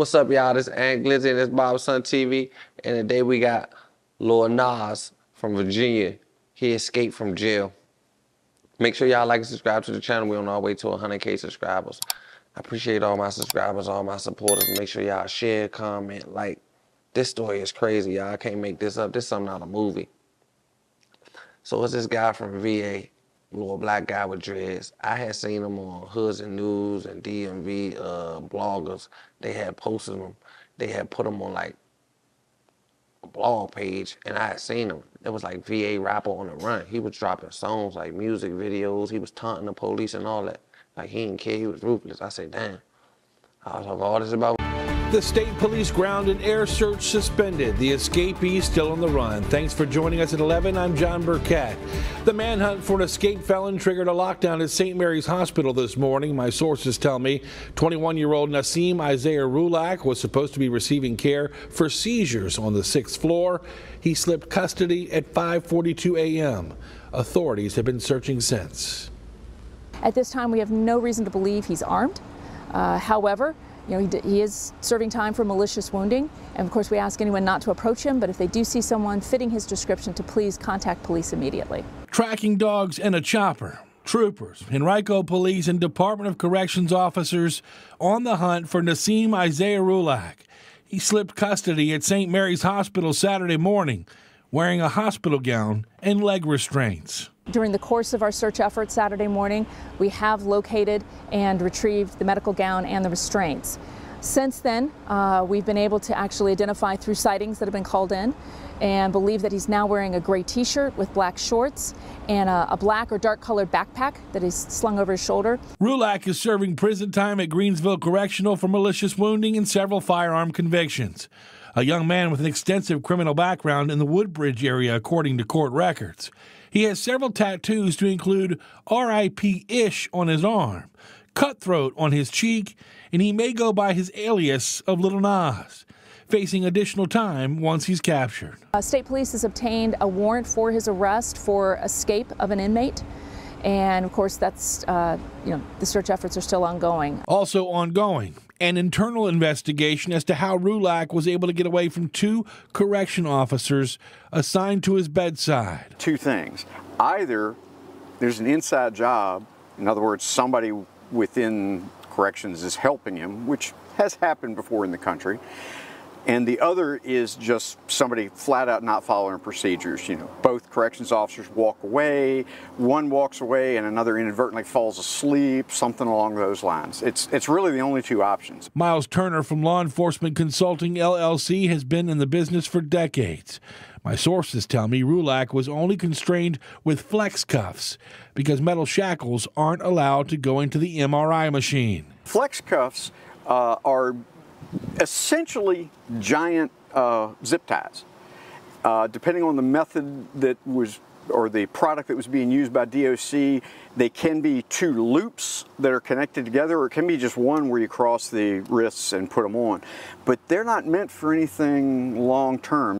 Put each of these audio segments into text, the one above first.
What's up, y'all? This is Ant Glizzy and this Barbarason TV. And today we got Lil Naz from Virginia. He escaped from jail. Make sure y'all like and subscribe to the channel. We're on our way to 100K subscribers. I appreciate all my subscribers, all my supporters. Make sure y'all share, comment, like. This story is crazy, y'all. I can't make this up. This is something out of a movie. So it's this guy from VA little black guy with dreads. I had seen him on Hoods and News and DMV uh, bloggers. They had posted him. They had put him on like a blog page, and I had seen him. It was like VA rapper on the run. He was dropping songs like music videos. He was taunting the police and all that. Like he didn't care. He was ruthless. I said, damn. I was like, all this about. The state police ground and air search suspended. The escapee still on the run. Thanks for joining us at 11. I'm John Burkett. The manhunt for an escaped felon triggered a lockdown at St. Mary's Hospital this morning. My sources tell me 21 year old Nassim Isaiah Rulak was supposed to be receiving care for seizures on the sixth floor. He slipped custody at 5:42 a.m. Authorities have been searching since. At this time, we have no reason to believe he's armed. Uh, however, you know, he, he, is serving time for malicious wounding. And of course, we ask anyone not to approach him, but if they do see someone fitting his description, to please contact police immediately. Tracking dogs and a chopper. Troopers, Henrico police, and Department of Corrections officers on the hunt for Nassim Isaiah Rulak. He slipped custody at St. Mary's Hospital Saturday morning, wearing a hospital gown and leg restraints. During the course of our search effort Saturday morning, we have located and retrieved the medical gown and the restraints. Since then, uh, we've been able to actually identify through sightings that have been called in and believe that he's now wearing a gray t-shirt with black shorts and a, a, black or dark colored backpack that is slung over his shoulder. Rulak is serving prison time at Greensville Correctional for malicious wounding and several firearm convictions. A young man with an extensive criminal background in the Woodbridge area, according to court records. He has several tattoos to include RIP Ish on his arm, Cutthroat on his cheek, and he may go by his alias of Little Naz facing additional time once he's captured. Uh, State Police has obtained a warrant for his arrest for escape of an inmate. And of course, that's, uh, you know, the search efforts are still ongoing. Also ongoing, an internal investigation as to how Rulak was able to get away from two correction officers assigned to his bedside. Two things. Either there's an inside job, in other words, somebody within corrections is helping him, which has happened before in the country, and the other is just somebody flat out not following procedures. You know, both corrections officers walk away, one walks away and another inadvertently falls asleep, something along those lines. It's, it's really the only two options. Miles Turner from Law Enforcement Consulting LLC has been in the business for decades. My sources tell me Rulak was only constrained with flex cuffs because metal shackles aren't allowed to go into the MRI machine. Flex cuffs uh, are essentially giant uh, zip ties. Uh, depending on the method that was or the product that was being used by DOC, they can be two loops that are connected together or it can be just one where you cross the wrists and put them on. But they're not meant for anything long term.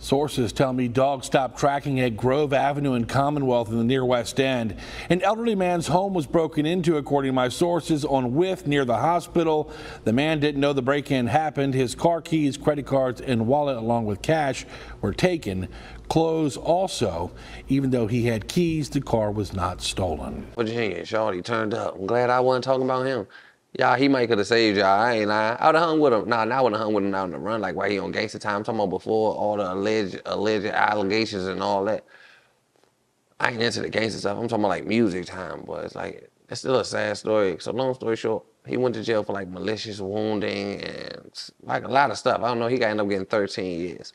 Sources tell me dogs stopped tracking at Grove Avenue and Commonwealth in the near West End. An elderly man's home was broken into, according to my sources, on Wythe near the hospital. The man didn't know the break-in happened. His car keys, credit cards, and wallet, along with cash, were taken. Clothes also, even though he had keys, the car was not stolen. Virginia, Shorty turned up. I'm glad I wasn't talking about him. Y'all, he might could have saved y'all. I ain't lying. I would have hung with him. Nah, I would have hung with him out in the run, like why he on gangster time. I'm talking about before all the alleged alleged allegations and all that. I ain't into the gangster stuff. I'm talking about like music time, but it's like it's still a sad story. So long story short, he went to jail for like malicious wounding and like a lot of stuff. I don't know. He got ended up getting 13 years.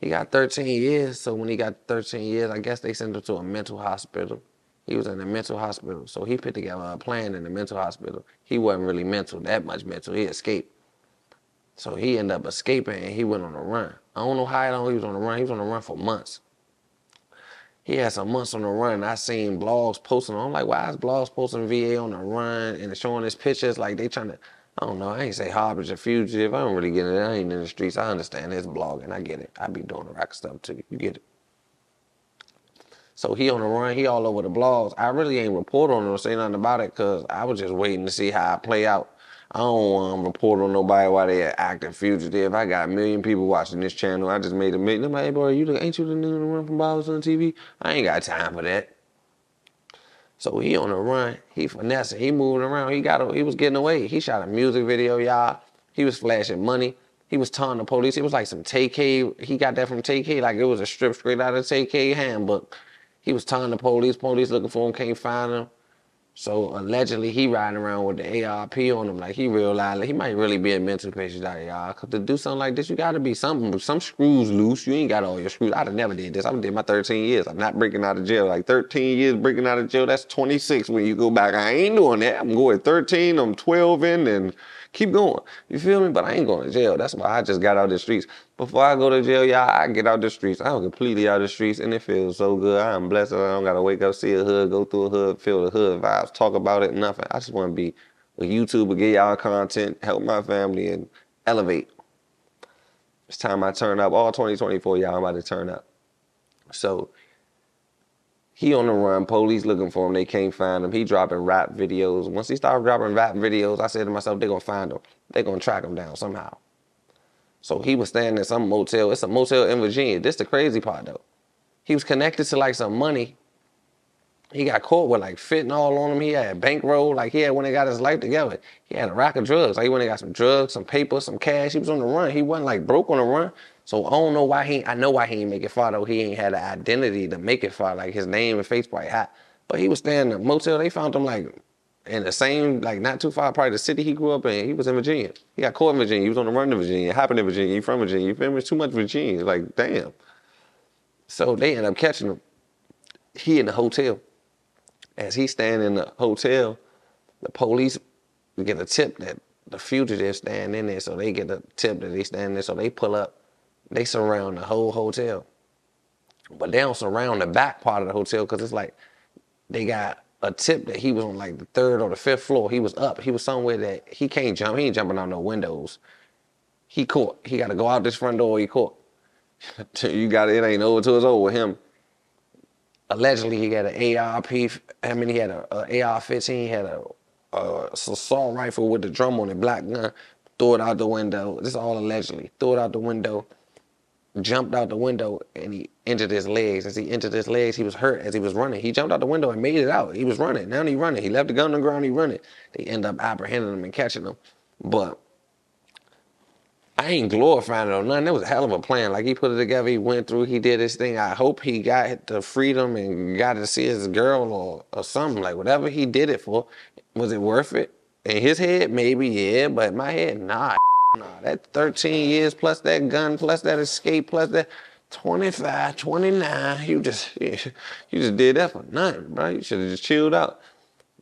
He got 13 years. So when he got 13 years, I guess they sent him to a mental hospital. He was in a mental hospital. So he put together a plan in the mental hospital. He wasn't really mental, that much mental. He escaped. So he ended up escaping and he went on a run. I don't know how long he was on the run. He was on the run for months. He had some months on the run. I seen blogs posting. I'm like, why is blogs posting VA on the run and showing his pictures like they trying to, I don't know. I ain't say harbors or fugitive. I don't really get it. I ain't in the streets. I understand this blogging. I get it. I be doing the rock stuff too. You get it. So he on the run, he all over the blogs. I really ain't report on it or say nothing about it because I was just waiting to see how I play out. I don't want to report on nobody while they acting fugitive. I got a million people watching this channel. I just made a million. Nobody, hey, boy, you the, ain't you the nigga that run from Barbarason TV? I ain't got time for that. So he on the run. He finessing. He moving around. He got. He was getting away. He shot a music video, y'all. He was flashing money. He was taunting the police. It was like some TK. He got that from TK. Like it was a strip straight out of TK handbook. He was taunting the police. Police looking for him. Can't find him. So allegedly he riding around with the ARP on him, like he realized like he might really be a mental patient out y'all. Cause to do something like this, you gotta be something, some screws loose. You ain't got all your screws. I'd have never did this. I did my 13 years. I'm not breaking out of jail. Like 13 years breaking out of jail, that's 26 when you go back. I ain't doing that. I'm going 13, I'm 12 in and keep going. You feel me? But I ain't going to jail. That's why I just got out the streets. Before I go to jail, y'all, I get out the streets. I'm completely out the streets, and it feels so good. I am blessed. I don't gotta wake up, see a hood, go through a hood, feel the hood vibes, talk about it, nothing. I just want to be a YouTuber, get y'all content, help my family, and elevate. It's time I turn up. All 2024, y'all, I'm about to turn up. So he on the run. Police looking for him. They can't find him. He dropping rap videos. Once he started dropping rap videos, I said to myself, they're gonna find him. They're gonna track him down somehow. So he was staying in some motel. It's a motel in Virginia. This is the crazy part though. He was connected to like some money. He got caught with like fentanyl on him. He had bankroll. Like he had when he got his life together. He had a rack of drugs. Like he when he got some drugs, some paper, some cash. He was on the run. He wasn't like broke on the run. So I don't know why he. I know why he ain't make it far though. He ain't had an identity to make it far. Like his name and face probably hot. But he was staying in a motel. They found him like in the same, like not too far, probably the city he grew up in. He was in Virginia. He got caught in Virginia. He was on the run to Virginia. Happened in Virginia. He from Virginia. You feel me? Too much Virginia. Like damn. So they end up catching him. He in the hotel. As he's standing in the hotel, the police get a tip that the fugitive standing in there. So they get a tip that he's standing there. So they pull up they surround the whole hotel. But they don't surround the back part of the hotel because it's like they got a tip that he was on like the third or the fifth floor. He was up. He was somewhere that he can't jump. He ain't jumping out no windows. He caught. He got to go out this front door. He caught. you got it. Ain't over till it's over with him. Allegedly, he got an ARP. I mean, he had a, a AR-15. He had a, a assault rifle with the drum on it, black gun. Threw it out the window. This is all allegedly. Threw it out the window jumped out the window and he injured his legs. As he injured his legs, he was hurt as he was running. He jumped out the window and made it out. He was running. Now he running. He left the gun on the ground. He running. They end up apprehending him and catching him. But I ain't glorifying it or nothing. That was a hell of a plan. Like he put it together. He went through. He did his thing. I hope he got the freedom and got to see his girl or, or something. Like whatever he did it for, was it worth it? In his head, maybe yeah, but in my head, nah. Nah, that 13 years plus that gun plus that escape plus that 25, 29, you just you just did that for nothing, bro. You should have just chilled out.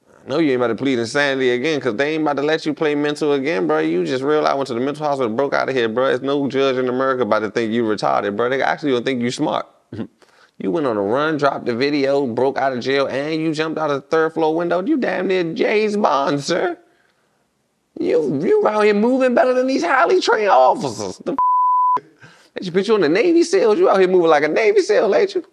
I know you ain't about to plead insanity again because they ain't about to let you play mental again, bro. You just real I went to the mental hospital, broke out of here, bro. There's no judge in America about to think you retarded, bro. They actually don't think you smart. you went on a run, dropped the video, broke out of jail, and you jumped out of the third floor window. You damn near James Bond, sir. You you around here moving better than these highly trained officers. The they should put you on the Navy SEALs. You out here moving like a Navy SEAL, ain't you?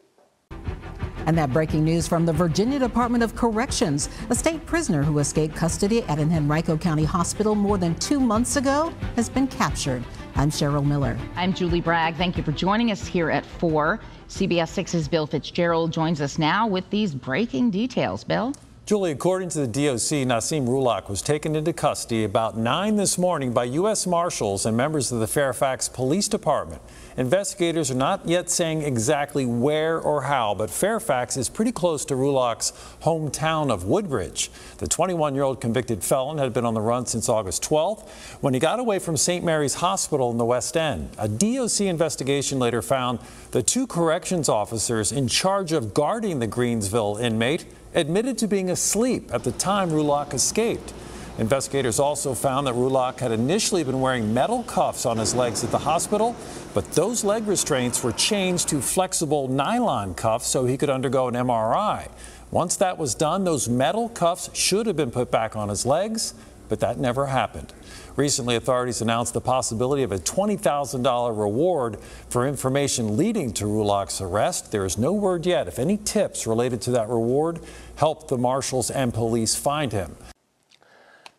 And that breaking news from the Virginia Department of Corrections. A state prisoner who escaped custody at an Henrico County hospital more than two months ago has been captured. I'm Cheryl Miller. I'm Julie Bragg. Thank you for joining us here at 4. CBS 6's Bill Fitzgerald joins us now with these breaking details. Bill? Julie, according to the DOC, Nassim Rulak was taken into custody about 9 this morning by U.S. Marshals and members of the Fairfax Police Department. Investigators are not yet saying exactly where or how, but Fairfax is pretty close to Rulak's hometown of Woodbridge. The 21-year-old convicted felon had been on the run since August 12th when he got away from St. Mary's Hospital in the West End. A DOC investigation later found the two corrections officers in charge of guarding the Greensville inmate admitted to being asleep at the time Rulak escaped. Investigators also found that Rulak had initially been wearing metal cuffs on his legs at the hospital, but those leg restraints were changed to flexible nylon cuffs so he could undergo an MRI. Once that was done, those metal cuffs should have been put back on his legs, but that never happened. Recently, authorities announced the possibility of a $20,000 reward for information leading to Rulak's arrest. There is no word yet if any tips related to that reward helped the marshals and police find him.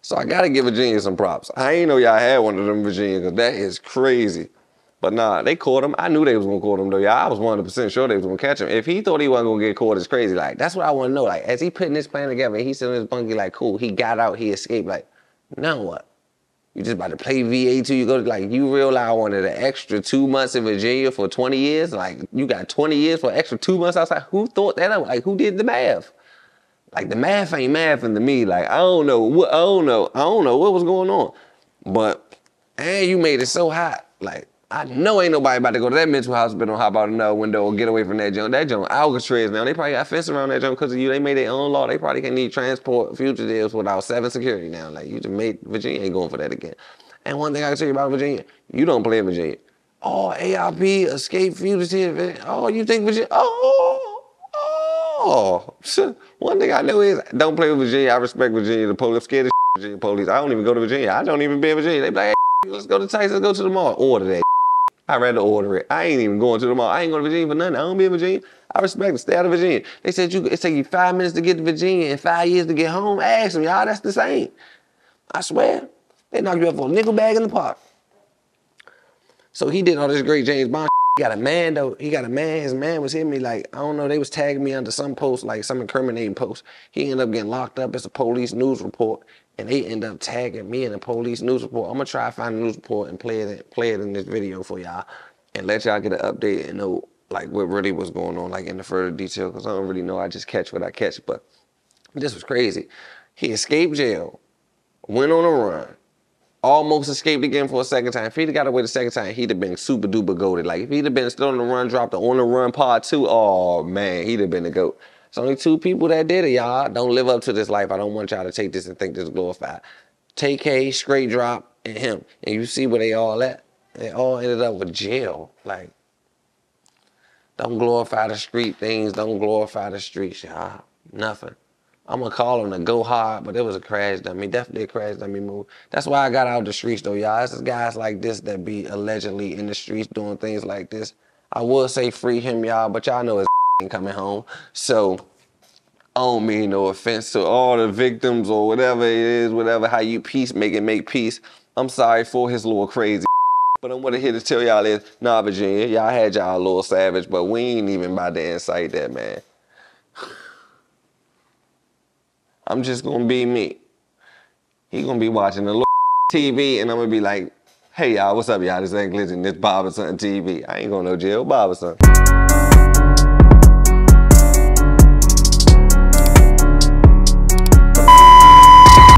So I gotta give Virginia some props. I ain't know y'all had one of them Virginia, cause that is crazy. But nah, they caught him. I knew they was gonna caught him though. Yeah, I was 100% sure they was gonna catch him. If he thought he wasn't gonna get caught, it's crazy. Like, that's what I wanna know. Like, as he putting this plan together, he's sitting in his bunkie like, cool, he got out, he escaped. Like, now what? You just about to play VA till you go to, like, you realize I wanted an extra two months in Virginia for 20 years? Like, you got 20 years for extra two months outside? Who thought that up? Like, who did the math? Like, the math ain't mathing to me. Like, I don't know what, I don't know, I don't know what was going on. But, and you made it so hot. Like, I know ain't nobody about to go to that mental hospital and hop out another window or get away from that joint. That joint Alcatraz now. They probably got fence around that joint because of you. They made their own law. They probably can't need transport fugitives without seven security now. Like you just made Virginia ain't going for that again. And one thing I can tell you about Virginia, you don't play in Virginia. Oh, ARP, escape fugitive. Oh, you think Virginia? Oh, oh. One thing I know is don't play with Virginia. I respect Virginia. The police, I'm scared of Virginia police. I don't even go to Virginia. I don't even be in Virginia. They be like, hey, let's go to Texas, let's go to the mall. Order that. I'd rather order it. I ain't even going to the mall. I ain't going to Virginia for nothing. I don't be in Virginia. I respect the state of Virginia. They said you it take you five minutes to get to Virginia and five years to get home. Ask them, y'all, that's the same. I swear. They knock you up for a nickel bag in the park. So he did all this great James Bond. He got a man though. He got a man. His man was hitting me like I don't know. They was tagging me under some post, like some incriminating post. He ended up getting locked up. It's a police news report, and they end up tagging me in the police news report. I'm gonna try to find the news report and play it play it in this video for y'all, and let y'all get an update and know like what really was going on, like in the further detail, because I don't really know. I just catch what I catch, but this was crazy. He escaped jail, went on a run, almost escaped again for a second time. If he'd got away the second time, he'd have been super duper goaded. Like if he'd have been still on the run, dropped the on the run part two, oh man, he'd have been the goat. It's only two people that did it, y'all. Don't live up to this life. I don't want y'all to take this and think this is glorified. Take TK, straight drop, and him. And you see where they all at? They all ended up with jail. Like, don't glorify the street things. Don't glorify the streets, y'all. Nothing. I'm gonna call him to go hard, but it was a crash dummy. Definitely a crash dummy move. That's why I got out the streets though, y'all. It's guys like this that be allegedly in the streets doing things like this. I would say free him, y'all, but y'all know ain't coming home. So I don't mean no offense to all the victims or whatever it is, whatever how you peace make it make peace. I'm sorry for his little crazy. But I'm what I'm here to tell y'all is, nah, Virginia, y'all had y'all a little savage, but we ain't even about to incite that, man. I'm just gonna be me. He gonna be watching the little TV, and I'm gonna be like, hey y'all, what's up, y'all? This Ant Glizzy, this Bob TV. I ain't going to no jail, Bob or something.